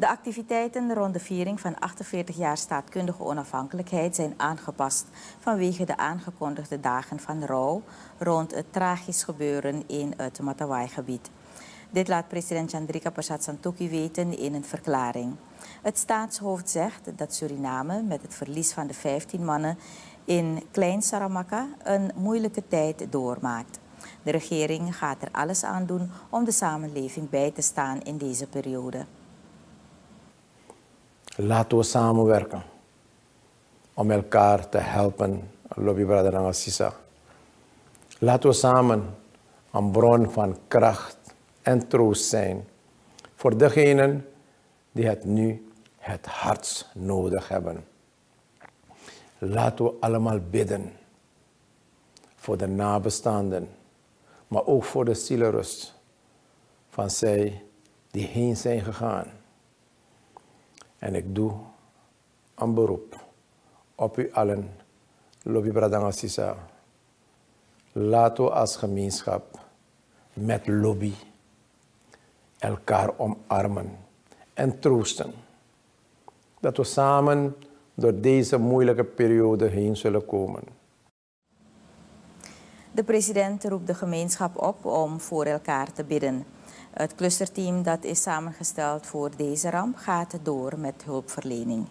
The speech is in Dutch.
De activiteiten rond de viering van 48 jaar staatkundige onafhankelijkheid zijn aangepast vanwege de aangekondigde dagen van rouw rond het tragisch gebeuren in het Matawai-gebied. Dit laat president Chandrika Persat Santokhi weten in een verklaring. Het staatshoofd zegt dat Suriname met het verlies van de 15 mannen in Klein Saramaka een moeilijke tijd doormaakt. De regering gaat er alles aan doen om de samenleving bij te staan in deze periode. Laten we samenwerken om elkaar te helpen, Lobby Brother Sisa. Laten we samen een bron van kracht en troost zijn voor degenen die het nu het hardst nodig hebben. Laten we allemaal bidden voor de nabestaanden, maar ook voor de zielenrust van zij die heen zijn gegaan. En ik doe een beroep op u allen, Lobby Bradanga Sisa. Laten we als gemeenschap met lobby elkaar omarmen en troosten. Dat we samen door deze moeilijke periode heen zullen komen. De president roept de gemeenschap op om voor elkaar te bidden. Het clusterteam dat is samengesteld voor deze ramp gaat door met hulpverlening.